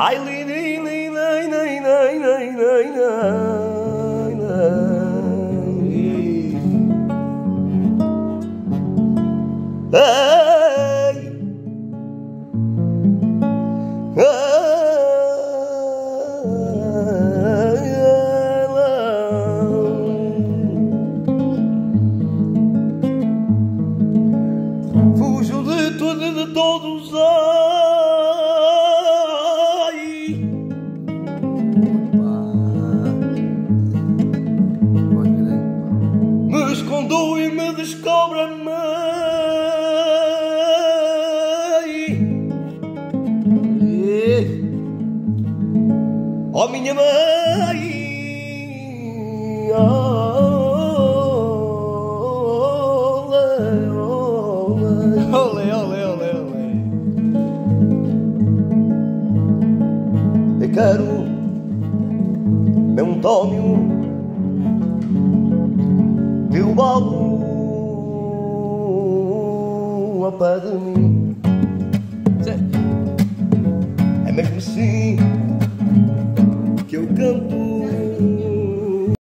Ai, li, li, li, lai, lai, lai, lai, lai, lai, lai. Ai. Ai, ai. Fujo de tudo e de todos. Ai. Escondo e me descobre a mãe. Oh minha mãe. Ole, ole. Olé, olé, olé, olé. Eu quero meu Antônio balão ao pé de mim. É mesmo assim que eu canto.